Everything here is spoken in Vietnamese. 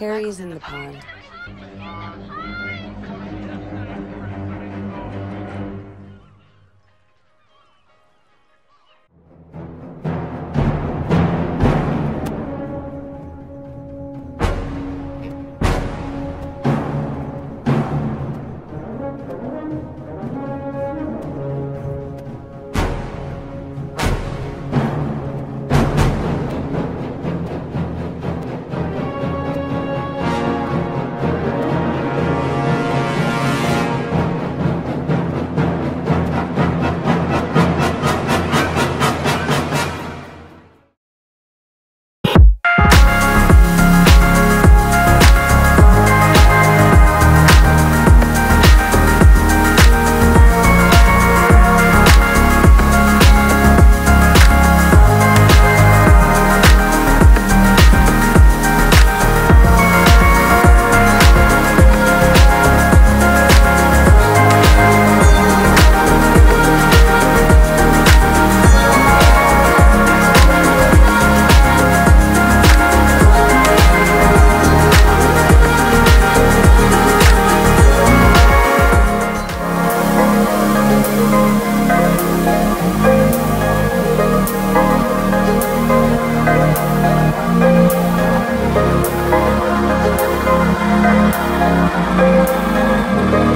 Terry's in the pond. Thank you.